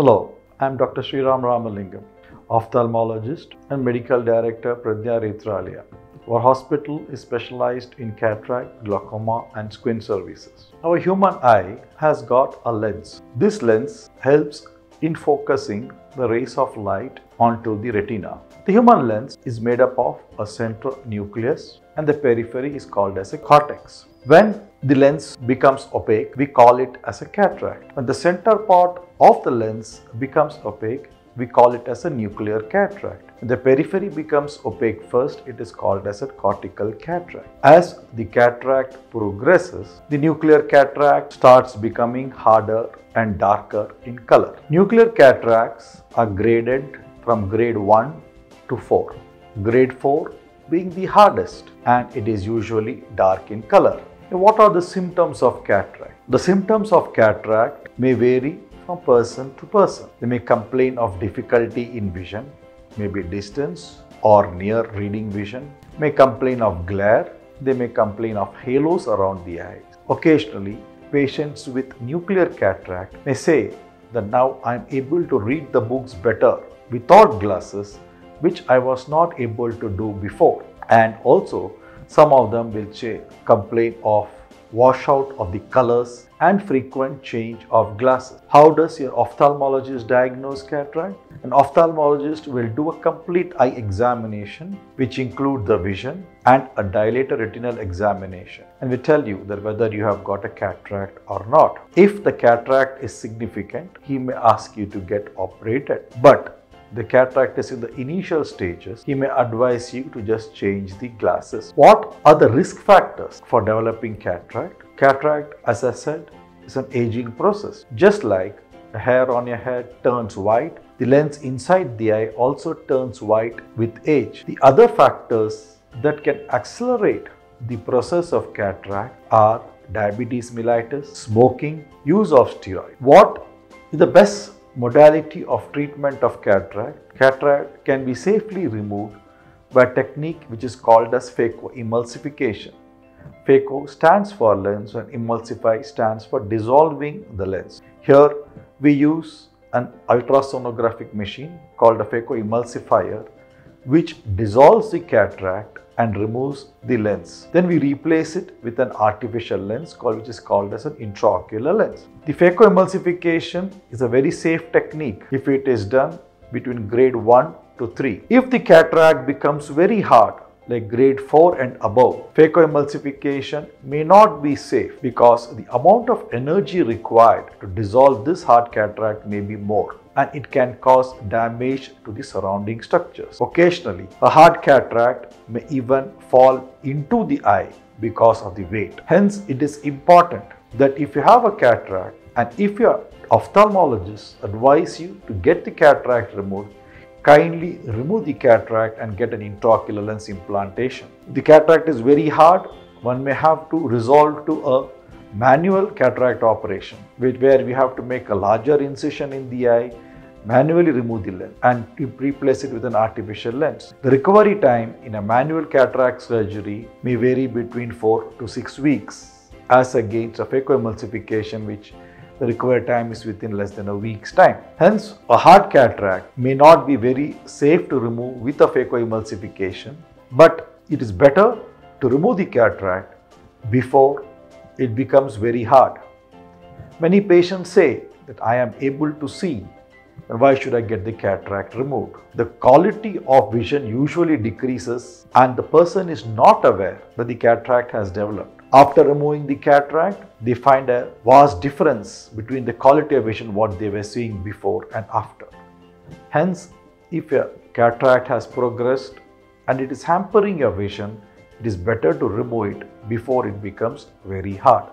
Hello, I'm Dr. Sriram Ramalingam, ophthalmologist and medical director Pradnya Nethralaya. Our hospital is specialized in cataract, glaucoma, and squint services. Our human eye has got a lens. This lens helps in focusing the rays of light onto the retina. The human lens is made up of a central nucleus and the periphery is called as a cortex. When the lens becomes opaque, we call it as a cataract. When the center part of the lens becomes opaque, we call it as a nuclear cataract. The periphery becomes opaque first, it is called as a cortical cataract. As the cataract progresses, the nuclear cataract starts becoming harder and darker in color. Nuclear cataracts are graded from grade 1 to 4. Grade 4 being the hardest and it is usually dark in color. What are the symptoms of cataract? The symptoms of cataract may vary from person to person. They may complain of difficulty in vision, maybe distance or near reading vision, may complain of glare, they may complain of halos around the eyes. Occasionally, patients with nuclear cataract may say that now I am able to read the books better without glasses, which I was not able to do before. And also, some of them will complain of washout of the colors and frequent change of glasses. How does your ophthalmologist diagnose cataract? An ophthalmologist will do a complete eye examination which include the vision and a dilator retinal examination and will tell you that whether you have got a cataract or not. If the cataract is significant, he may ask you to get operated. But the cataract is in the initial stages, he may advise you to just change the glasses. What are the risk factors for developing cataract? Cataract, as I said, is an aging process. Just like the hair on your head turns white, the lens inside the eye also turns white with age. The other factors that can accelerate the process of cataract are diabetes mellitus, smoking, use of steroid. What is the best modality of treatment of cataract, cataract can be safely removed by a technique which is called as phaco emulsification. Phaco stands for lens and emulsify stands for dissolving the lens. Here we use an ultrasonographic machine called a phaco emulsifier which dissolves the cataract and removes the lens. Then we replace it with an artificial lens called which is called as an intraocular lens. The phacoemulsification is a very safe technique if it is done between grade 1 to 3. If the cataract becomes very hard like grade 4 and above, phacoemulsification may not be safe because the amount of energy required to dissolve this hard cataract may be more and it can cause damage to the surrounding structures. Occasionally, a hard cataract may even fall into the eye because of the weight. Hence, it is important that if you have a cataract and if your ophthalmologist advise you to get the cataract removed, kindly remove the cataract and get an intraocular lens implantation. The cataract is very hard, one may have to resolve to a manual cataract operation where we have to make a larger incision in the eye, manually remove the lens and replace it with an artificial lens. The recovery time in a manual cataract surgery may vary between 4 to 6 weeks as against a phacoemulsification which the recovery time is within less than a week's time. Hence, a hard cataract may not be very safe to remove with a phacoemulsification, but it is better to remove the cataract before it becomes very hard. Many patients say that I am able to see and why should I get the cataract removed? The quality of vision usually decreases and the person is not aware that the cataract has developed. After removing the cataract, they find a vast difference between the quality of vision what they were seeing before and after. Hence, if a cataract has progressed and it is hampering your vision, it is better to remove it before it becomes very hard.